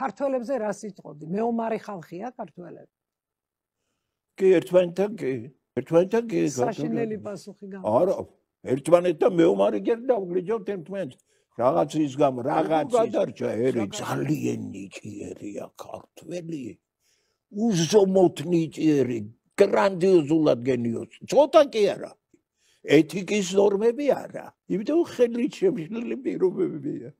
ქართველებზე რა სიტყოდი? მეომარი ხალხია ქართველები? კი, ერთმანეთთან კი. ერთმანეთთან კი. საშინელი პასუხი გამ. არა, ერთმანეთთან მეომარი გერ დავგლიჯობთ ერთმანეთს. რაღაც ის გამ რაღაც გადარჩა ერი ძალიან ნიჭიერია ქართველი. უზომოთ ნიჭიერი, გრანდიოზულად გენიოსი. ცოტა კი არა. ეთიკის ნორმები არა. იმიტომ ხელით შემშლილი პირობებია.